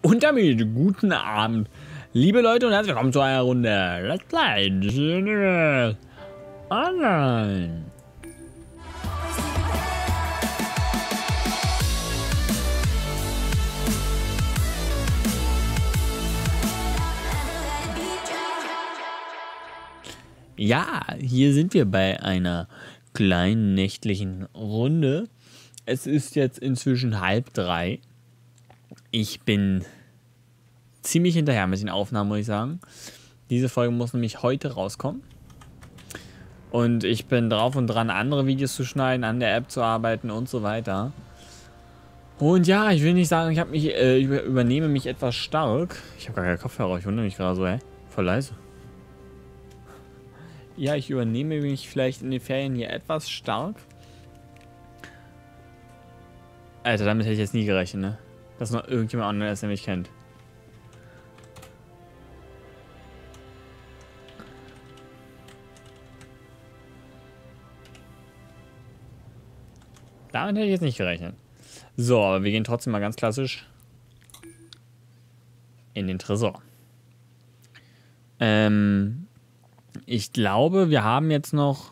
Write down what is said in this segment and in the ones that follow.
Und damit guten Abend, liebe Leute und herzlich willkommen zu einer Runde Let's Play Online. Ja, hier sind wir bei einer kleinen nächtlichen Runde. Es ist jetzt inzwischen halb drei. Ich bin ziemlich hinterher mit den Aufnahmen, muss ich sagen. Diese Folge muss nämlich heute rauskommen. Und ich bin drauf und dran, andere Videos zu schneiden, an der App zu arbeiten und so weiter. Und ja, ich will nicht sagen, ich habe mich äh, übernehme mich etwas stark. Ich habe gar keine Kopfhörer, ich wundere mich gerade so, hä? Voll leise. Ja, ich übernehme mich vielleicht in den Ferien hier etwas stark. Alter, damit hätte ich jetzt nie gerechnet, ne? Dass noch irgendjemand der mich kennt. Damit hätte ich jetzt nicht gerechnet. So, aber wir gehen trotzdem mal ganz klassisch in den Tresor. Ähm, ich glaube, wir haben jetzt noch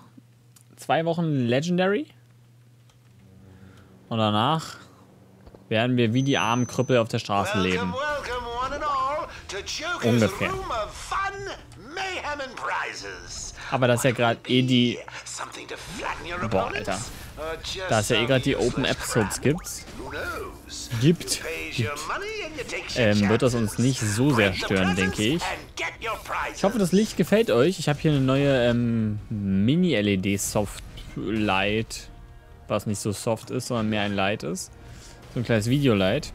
zwei Wochen Legendary. Und danach werden wir wie die armen Krüppel auf der Straße leben. Ungefähr. Aber das ist ja gerade eh die... Boah, Alter. Da es ja eh gerade die Open Episodes gibt, gibt, gibt ähm, wird das uns nicht so sehr stören, denke ich. Ich hoffe, das Licht gefällt euch. Ich habe hier eine neue ähm, Mini-LED-Soft-Light, was nicht so soft ist, sondern mehr ein Light ist. So ein kleines Videolight.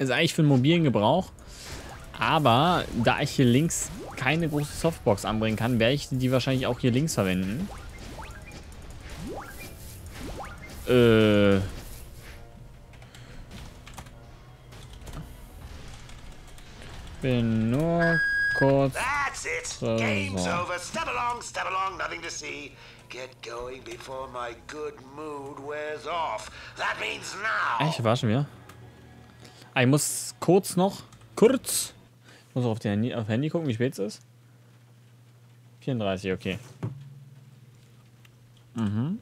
Ist eigentlich für den mobilen Gebrauch. Aber da ich hier links keine große Softbox anbringen kann, werde ich die wahrscheinlich auch hier links verwenden. Äh. Bin nur kurz. That's it. Game's over. Step along, step along, nothing to see. Echt, war schon wieder? Ah, ich muss kurz noch, kurz, ich muss auf, die Handy, auf Handy gucken, wie spät es ist. 34, okay. Mhm.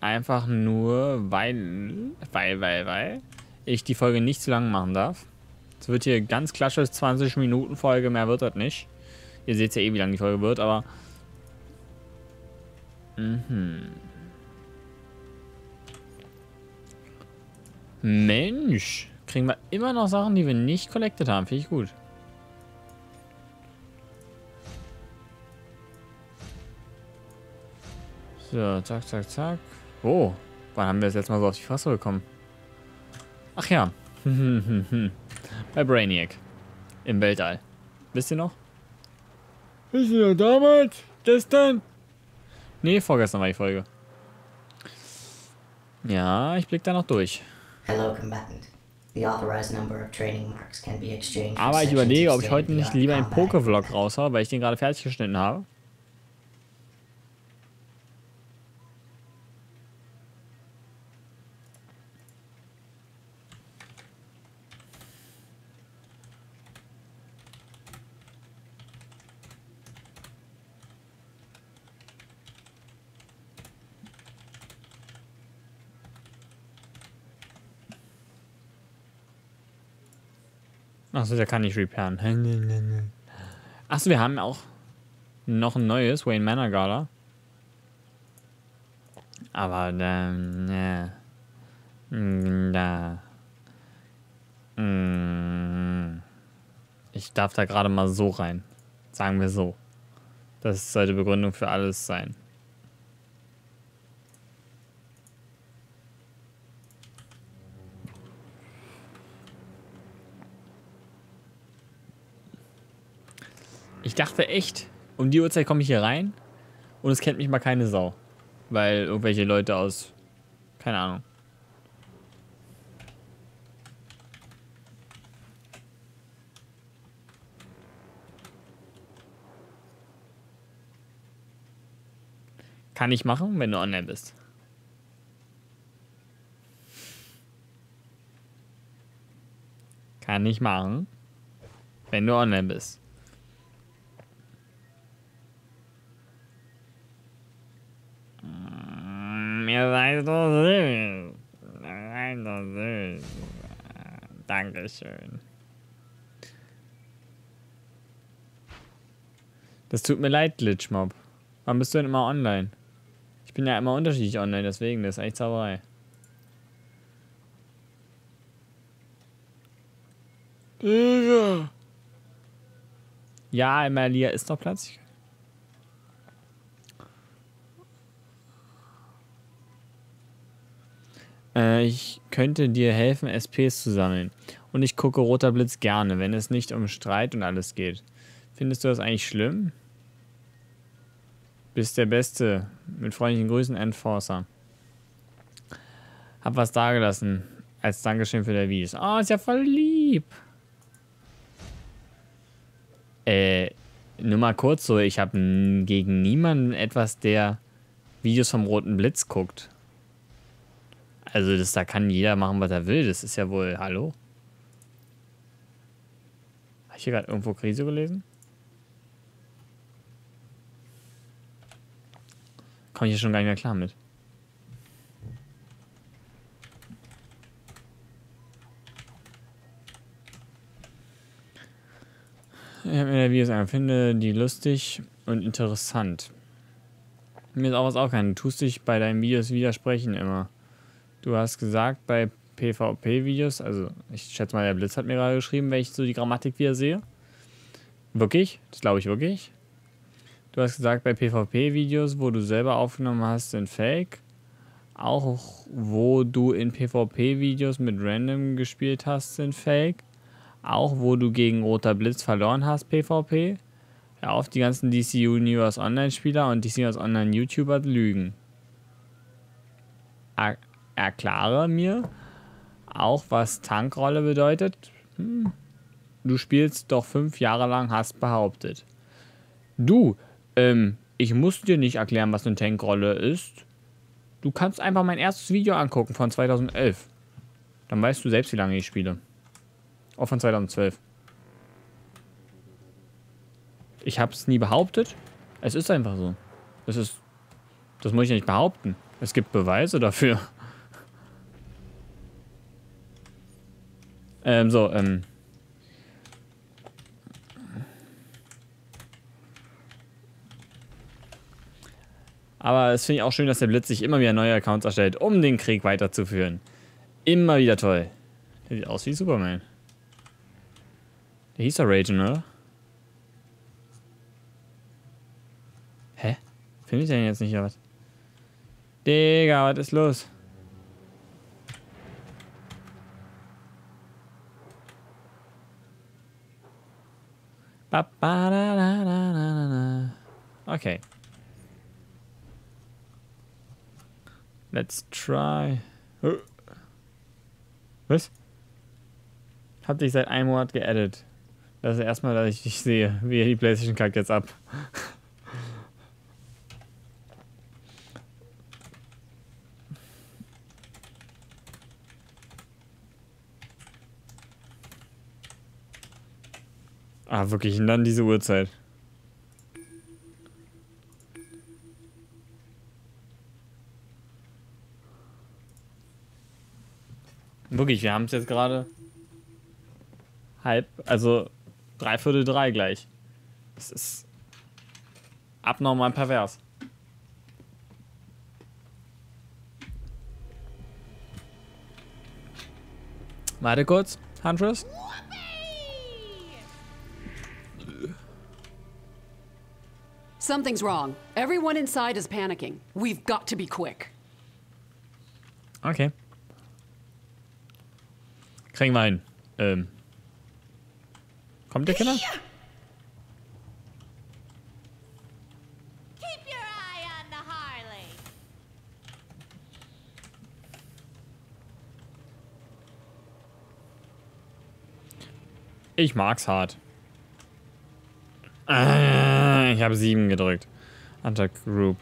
Einfach nur, weil, weil, weil, weil ich die Folge nicht zu lang machen darf. Es wird hier ganz klassisch 20 Minuten Folge, mehr wird das nicht. Ihr seht ja eh, wie lang die Folge wird, aber Mhm. Mensch, kriegen wir immer noch Sachen, die wir nicht collected haben. Finde ich gut. So, zack, zack, zack. Oh, wann haben wir das jetzt mal so auf die Fresse bekommen? Ach ja. Bei Brainiac. Im Weltall. Wisst ihr noch? Wisst ihr noch damals? Gestern? Nee, vorgestern war die Folge. Ja, ich blick da noch durch. Aber ich überlege, ob ich heute nicht lieber einen Poke-Vlog raushaue, weil ich den gerade fertig geschnitten habe. Achso, der kann nicht repairen. Achso, wir haben auch noch ein neues Wayne Manor Gala. Aber dann, ne. Da. Mm. Ich darf da gerade mal so rein. Sagen wir so. Das sollte Begründung für alles sein. Dachte echt, um die Uhrzeit komme ich hier rein und es kennt mich mal keine Sau. Weil irgendwelche Leute aus. Keine Ahnung. Kann ich machen, wenn du online bist. Kann ich machen. Wenn du online bist. Seid so süß. Seid so süß. Dankeschön. Das tut mir leid, Glitchmob. Warum bist du denn immer online? Ich bin ja immer unterschiedlich online, deswegen, das ist eigentlich Zauberei. Ja, Emalia ist doch Platz. Äh, ich könnte dir helfen, SPs zu sammeln. Und ich gucke Roter Blitz gerne, wenn es nicht um Streit und alles geht. Findest du das eigentlich schlimm? Bist der Beste. Mit freundlichen Grüßen, Enforcer. Hab was dagelassen. Als Dankeschön für der Videos. Oh, ist ja voll lieb. Äh, nur mal kurz so, ich habe gegen niemanden etwas, der Videos vom Roten Blitz guckt. Also das, da kann jeder machen, was er will. Das ist ja wohl, hallo? Habe ich hier gerade irgendwo Krise gelesen? Komme ich hier schon gar nicht mehr klar mit. Ich habe mir Videos an, finde die lustig und interessant. Mir ist auch was auch kein. Du tust dich bei deinen Videos widersprechen immer. Du hast gesagt, bei PvP-Videos, also ich schätze mal, der Blitz hat mir gerade geschrieben, wenn ich so die Grammatik wieder sehe. Wirklich? Das glaube ich wirklich. Du hast gesagt, bei PvP-Videos, wo du selber aufgenommen hast, sind Fake. Auch wo du in PvP-Videos mit Random gespielt hast, sind Fake. Auch wo du gegen Roter Blitz verloren hast, PvP. Ja, auf die ganzen DC Universe Online-Spieler und DC Universe Online-YouTuber lügen. Er erklare mir auch, was Tankrolle bedeutet. Hm. Du spielst doch fünf Jahre lang, hast behauptet. Du, ähm, ich muss dir nicht erklären, was eine Tankrolle ist. Du kannst einfach mein erstes Video angucken von 2011. Dann weißt du selbst, wie lange ich spiele. Auch von 2012. Ich habe es nie behauptet. Es ist einfach so. Es ist. Das muss ich nicht behaupten. Es gibt Beweise dafür. Ähm, so, ähm. Aber es finde ich auch schön, dass der Blitz sich immer wieder neue Accounts erstellt, um den Krieg weiterzuführen. Immer wieder toll. Der sieht aus wie Superman. Der hieß doch Ragen, oder? Hä? Finde ich denn jetzt nicht, oder was? Digga, was ist los? Okay. Let's try. Was? Hat dich seit einem Monat geaddet. Das ist erstmal, dass ich dich sehe. Wie die Playstation kackt jetzt ab. ah, wirklich. Und dann diese Uhrzeit. Wirklich, wir haben es jetzt gerade halb, also dreiviertel drei gleich. Das ist abnormal pervers. Warte kurz, Huntress. Something's wrong. Everyone inside is panicking. We've got to be quick. Okay. Kriegen wir hin. Ähm. Kommt der Kinder? Ich mag's hart. Ah, ich habe sieben gedrückt. Hunter Group.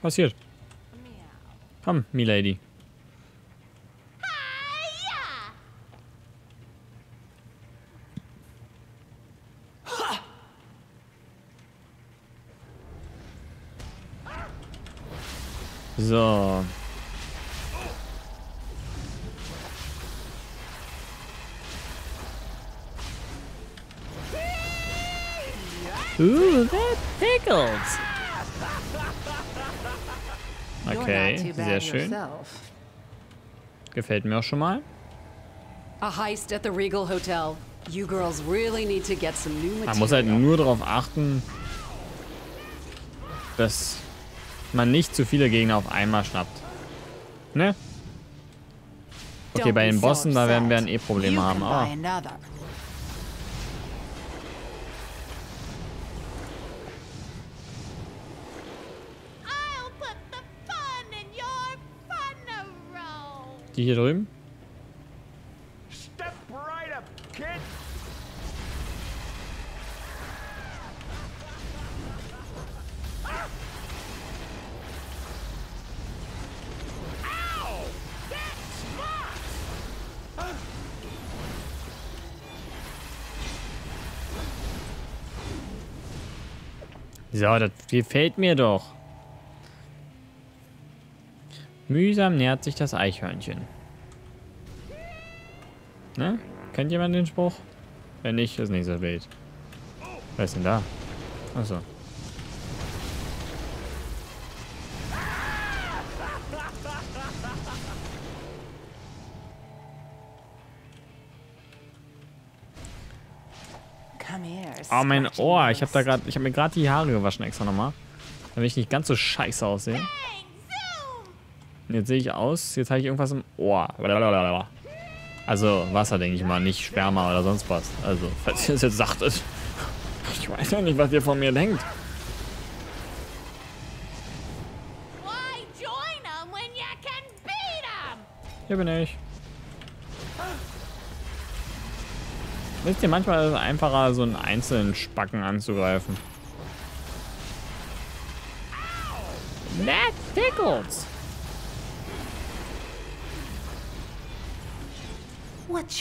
Passiert. Komm, Milady. So. Ooh, that pickles. Okay, sehr schön. Gefällt mir auch schon mal. A heist at the Regal Hotel. You girls really need to get some new material. Man muss halt nur darauf achten, dass man nicht zu viele Gegner auf einmal schnappt. Ne? Okay, bei den Bossen, da werden wir dann eh Probleme haben. Ah. Die hier drüben? Step right up, kid. So, das gefällt mir doch. Mühsam nähert sich das Eichhörnchen. Ne? Kennt jemand den Spruch? Wenn nicht, ist nicht so wild. Wer ist denn da? Achso. Oh, mein Ohr. Ich habe da gerade, ich habe mir gerade die Haare gewaschen extra nochmal. Damit ich nicht ganz so scheiße aussehe. Und jetzt sehe ich aus, jetzt habe ich irgendwas im Ohr. Also Wasser, denke ich mal, nicht Sperma oder sonst was. Also, falls ihr es jetzt sagtet. Ich weiß ja nicht, was ihr von mir denkt. Hier bin ich. Wisst ihr, manchmal ist es einfacher, so einen einzelnen Spacken anzugreifen. That tickles.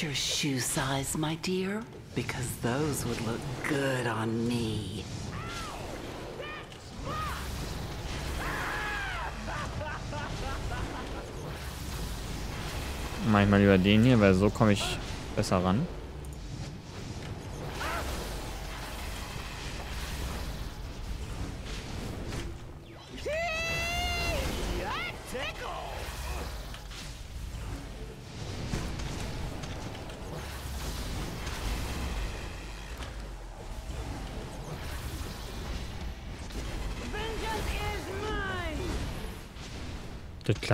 Your shoe size, my dear? Because those would look good on me. Manchmal lieber den hier, weil so komme ich besser ran.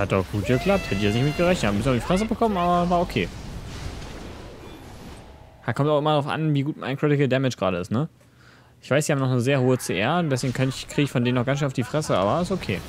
Hat auch gut geklappt. Hätte ich jetzt nicht mit gerechnet. Ein bisschen die Fresse bekommen, aber war okay. Da kommt auch immer darauf an, wie gut mein Critical Damage gerade ist, ne? Ich weiß, sie haben noch eine sehr hohe CR, deswegen kriege ich von denen noch ganz schön auf die Fresse, aber ist okay.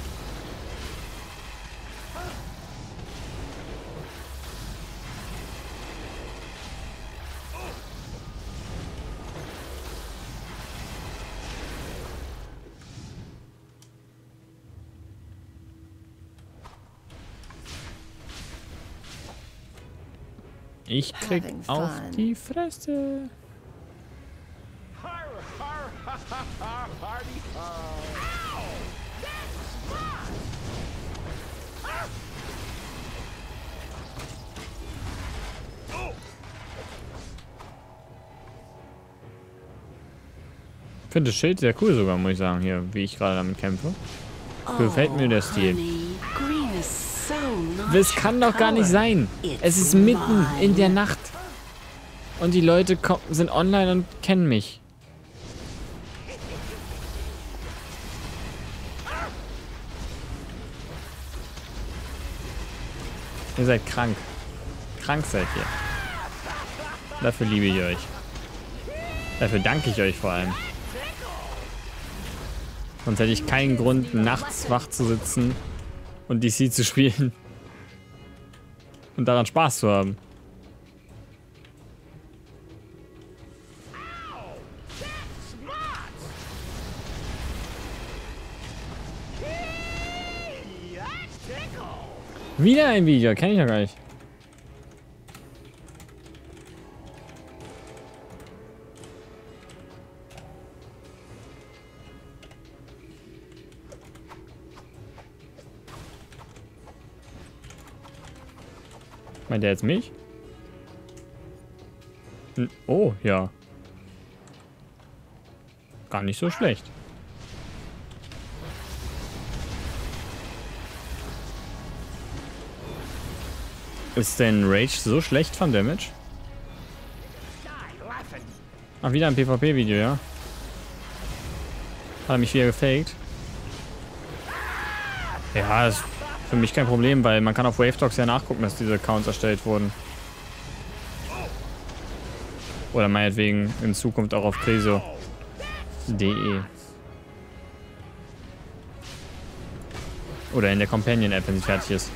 Ich krieg auf die Fresse. Ich finde das Schild sehr cool sogar, muss ich sagen, hier, wie ich gerade damit kämpfe. Gefällt mir der Stil. Das kann doch gar nicht sein. Es ist mitten in der Nacht. Und die Leute sind online und kennen mich. Ihr seid krank. Krank seid ihr. Dafür liebe ich euch. Dafür danke ich euch vor allem. Sonst hätte ich keinen Grund, nachts wach zu sitzen und DC zu spielen. Und daran Spaß zu haben. Wieder ein Video, kenne ich ja gar nicht. Meint er jetzt mich? Hm, oh, ja. Gar nicht so schlecht. Ist denn Rage so schlecht von Damage? Ach, wieder ein PvP-Video, ja? Hat er mich wieder gefaked? Ja, ist für mich kein Problem, weil man kann auf Wave Dogs ja nachgucken, dass diese Accounts erstellt wurden. Oder meinetwegen in Zukunft auch auf Creso.de. Oder in der Companion-App, wenn sie fertig ist.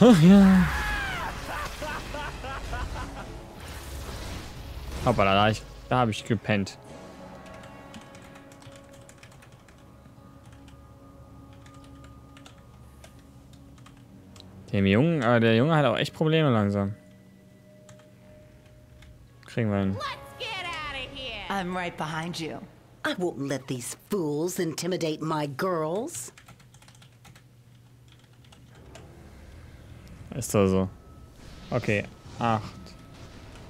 Ach ja. Hoppala, da, ich, da habe ich gepennt. Dem Jungen, aber der Junge hat auch echt Probleme langsam. Kriegen wir ihn. I'm right behind you. I won't let these fools intimidate my girls. Ist doch so. Okay. Acht.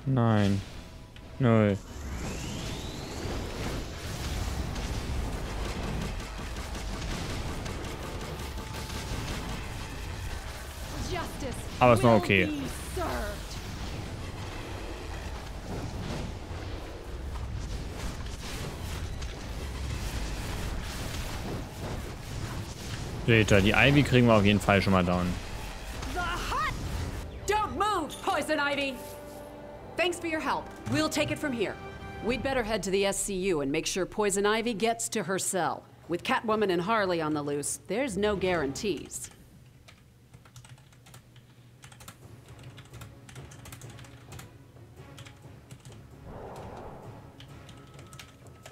Neun. Null. Aber ist noch okay. Später, die Ivy kriegen wir auf jeden Fall schon mal down. Don't move, Poison Ivy! Thanks for your help. We'll take it from here. We'd better head to the SCU and make sure Poison Ivy gets to her cell. With Catwoman and Harley on the loose, there's no guarantees.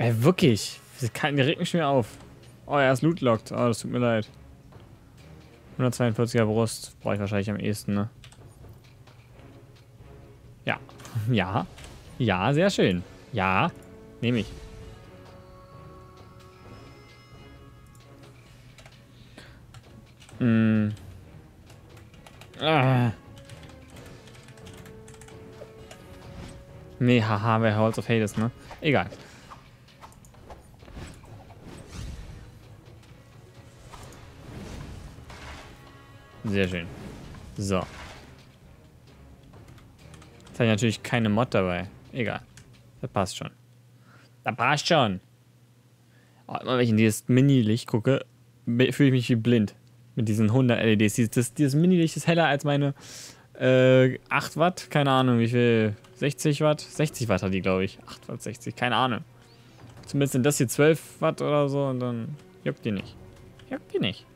Ey, wirklich. Das kann, regt mich wieder auf. Oh, er ist lootlocked. Oh, das tut mir leid. 142er Brust. Brauche ich wahrscheinlich am ehesten, ne? Ja. Ja. Ja, sehr schön. Ja. Nehme ich. Hm. Ah. Nee, haha, wer Halls of Hades, ne? Egal. Sehr schön. So. Jetzt habe ich natürlich keine Mod dabei. Egal. Das passt schon. Das passt schon. Oh, immer wenn ich in dieses Mini-Licht gucke, fühle ich mich wie blind. Mit diesen 100 LEDs. Dieses, dieses Mini-Licht ist heller als meine äh, 8 Watt. Keine Ahnung, wie viel. 60 Watt? 60 Watt hat die, glaube ich. 8 Watt, 60. Keine Ahnung. Zumindest sind das hier 12 Watt oder so und dann juckt die nicht. Juckt die nicht.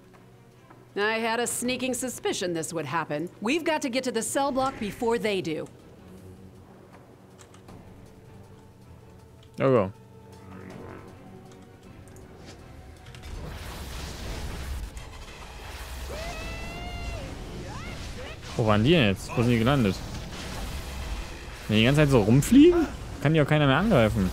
I had a sneaking suspicion this would happen. We've got to get to the cell block before they do. Oh, go. Wo waren die denn jetzt? Wo sind die gelandet? Wenn die ganze Zeit so rumfliegen, kann die auch keiner mehr angreifen.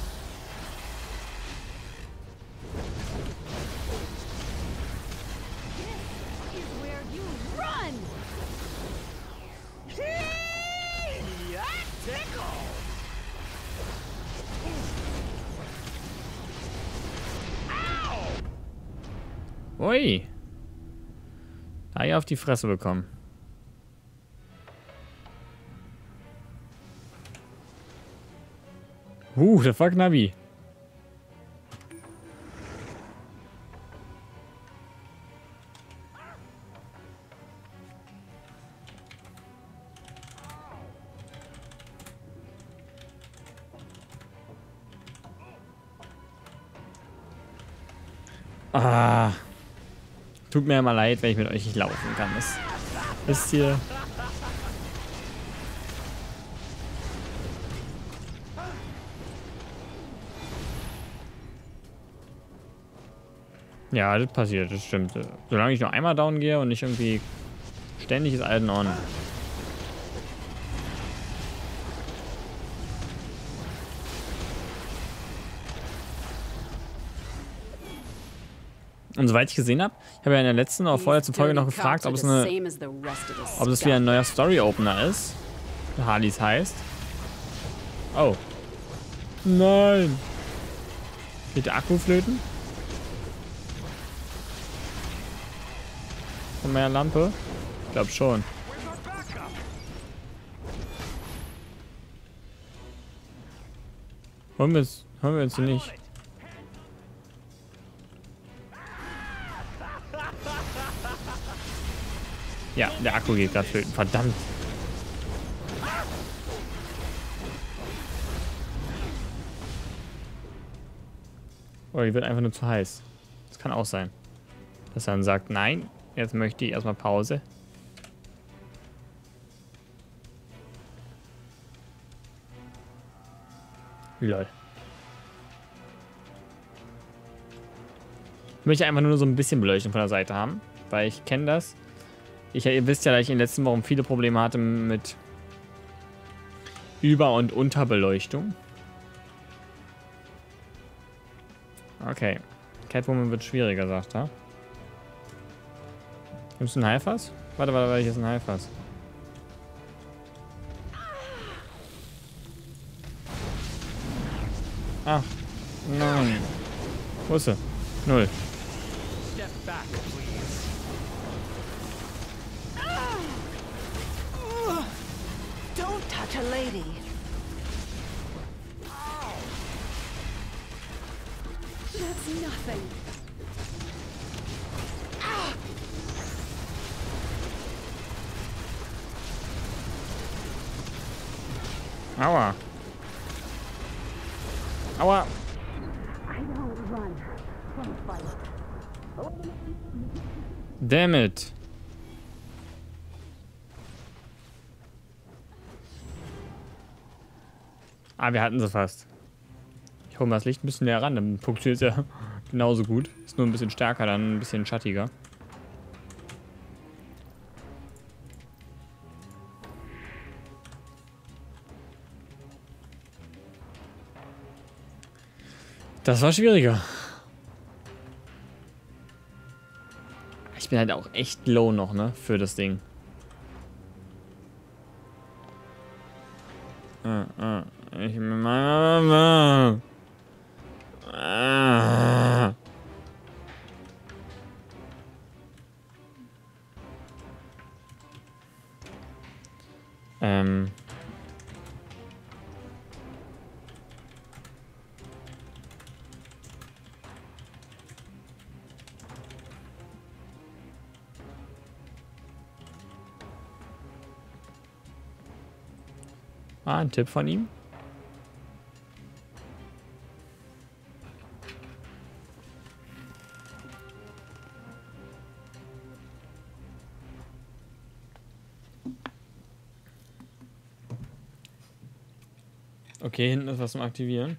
Auf die Fresse bekommen. Uh, der fuck Navi. Ah. Tut mir immer leid, wenn ich mit euch nicht laufen kann. Das wisst ihr. Ja, das passiert, das stimmt. Solange ich nur einmal down gehe und nicht irgendwie ständig ist alten on. Und soweit ich gesehen habe, ich habe ja in der letzten oder vorletzten Folge noch gefragt, ob es, eine, ob es wieder ein neuer Story-Opener ist. Harleys heißt. Oh. Nein. Geht der Akku flöten? Von meiner Lampe? Ich glaube schon. Holen wir es, holen wir uns nicht. Ja, der Akku geht gerade flöten. Verdammt. Oder die wird einfach nur zu heiß. Das kann auch sein. Dass er dann sagt, nein, jetzt möchte ich erstmal Pause. Lol. Ich möchte einfach nur so ein bisschen Beleuchtung von der Seite haben, weil ich kenne das. Ich, ihr wisst ja, dass ich in den letzten Wochen viele Probleme hatte mit Über- und Unterbeleuchtung. Okay. Catwoman wird schwieriger, sagt er. Nimmst du ein Heilfass? Warte, warte, warte, hier ist ein Heilfass. Ach, nein. Wo ist sie? Null. Don't touch a lady. That's nothing. Aua. Aua. Damn it. Ah, wir hatten sie fast. Ich hole mal das Licht ein bisschen näher ran, dann funktioniert es ja genauso gut. Ist nur ein bisschen stärker, dann ein bisschen schattiger. Das war schwieriger. Ich bin halt auch echt low noch, ne, für das Ding. Äh, äh, Ich meine... Ähm... Ah, ein Tipp von ihm. Okay, hinten ist was zum Aktivieren.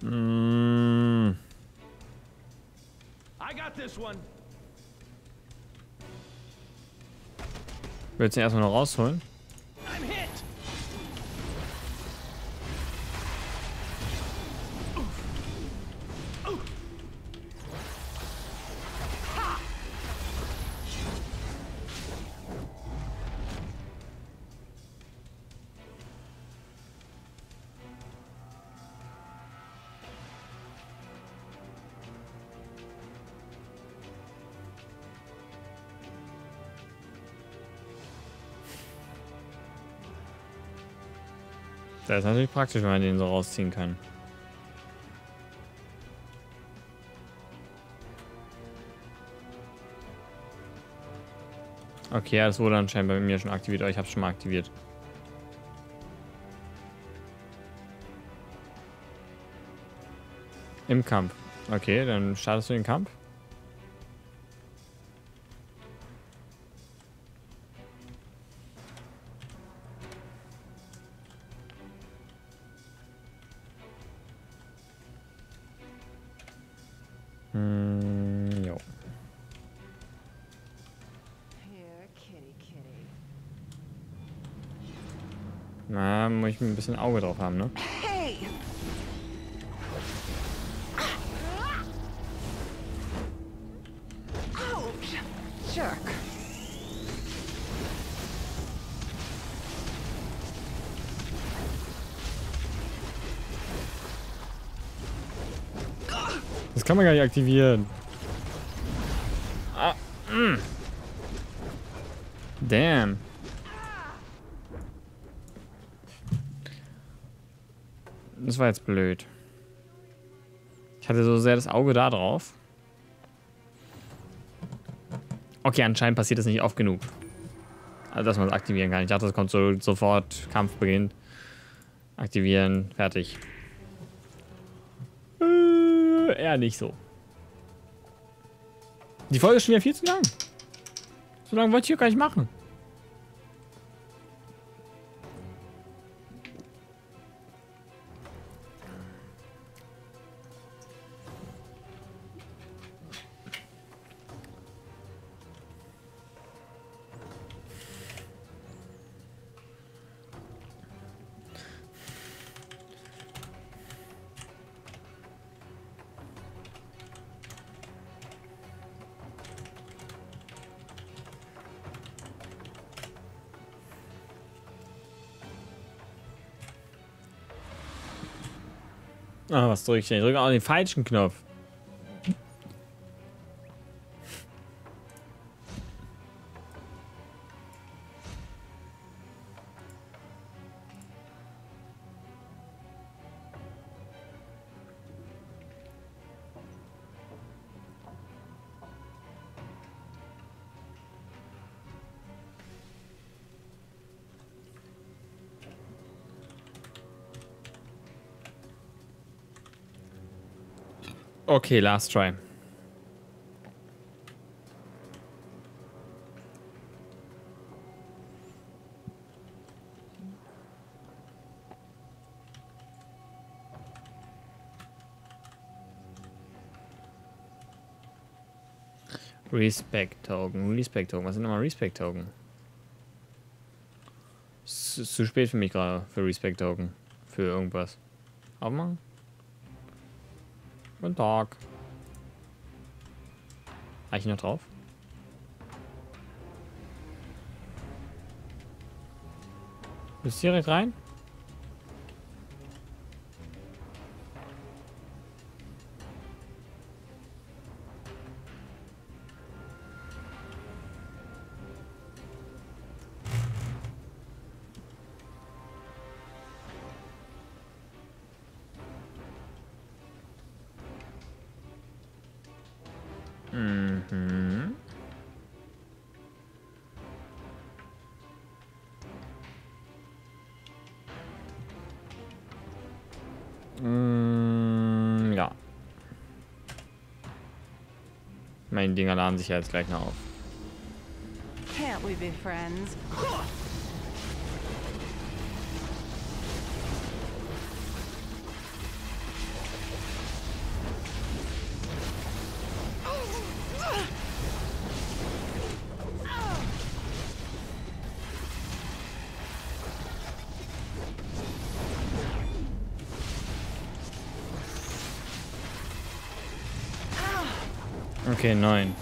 Mm, I got this one. willst du ihn erstmal noch rausholen? Das ist natürlich praktisch, wenn man den so rausziehen kann. Okay, ja, das wurde anscheinend bei mir schon aktiviert, aber ich habe es schon mal aktiviert. Im Kampf. Okay, dann startest du den Kampf. Bisschen Auge drauf haben, ne? Hey! Ouch! Jerk. Das kann man gar nicht aktivieren. Ah, mm. Damn. Das war jetzt blöd. Ich hatte so sehr das Auge da drauf. Okay, anscheinend passiert das nicht oft genug. Also, dass man es aktivieren kann. Ich dachte, das kommt so sofort, Kampf beginnt. Aktivieren, fertig. Äh, eher nicht so. Die Folge ist schon wieder viel zu lang. So lange wollte ich hier gar nicht machen. Ah, was drücke ich denn? Ich drücke auch den falschen Knopf. Okay, last try. Respect Token, Respect Token. Was sind nochmal Respect Token? Es ist zu spät für mich gerade für Respect Token. Für irgendwas. Aufmachen? Guten Tag. Habe ich noch drauf? Bist du direkt rein? Mhm. Mm, ja. Meine Dinger laden sich ja jetzt gleich noch auf. Can't we be friends? Okay, neun.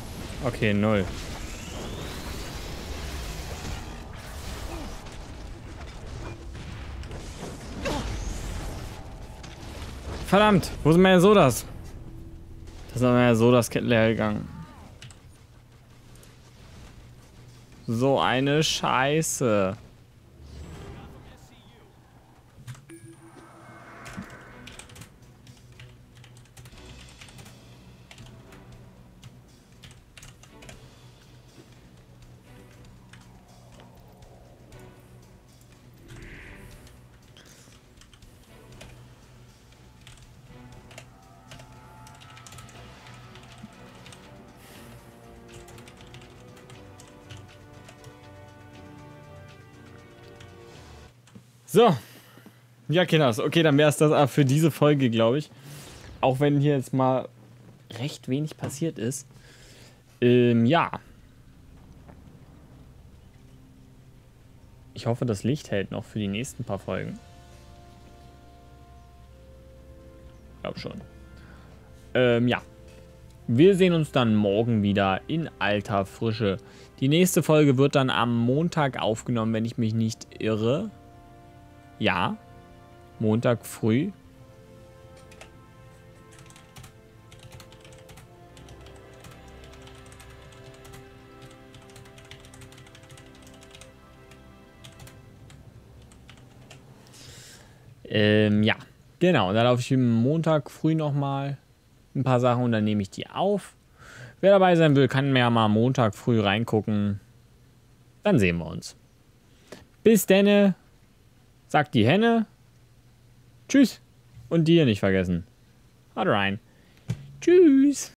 Okay, null. Verdammt, wo sind meine Sodas? Das ist meine Sodas leer gegangen. So eine Scheiße. Ja, Kinders. Okay, dann wäre es das für diese Folge, glaube ich. Auch wenn hier jetzt mal recht wenig passiert ist. Ähm, ja. Ich hoffe, das Licht hält noch für die nächsten paar Folgen. Glaub schon. Ähm, ja. Wir sehen uns dann morgen wieder in alter Frische. Die nächste Folge wird dann am Montag aufgenommen, wenn ich mich nicht irre. Ja. Montag früh. Ähm, ja, genau. Da laufe ich Montag früh nochmal ein paar Sachen und dann nehme ich die auf. Wer dabei sein will, kann mir ja mal Montag früh reingucken. Dann sehen wir uns. Bis denne, sagt die Henne. Tschüss. Und dir nicht vergessen. Haut rein. Tschüss.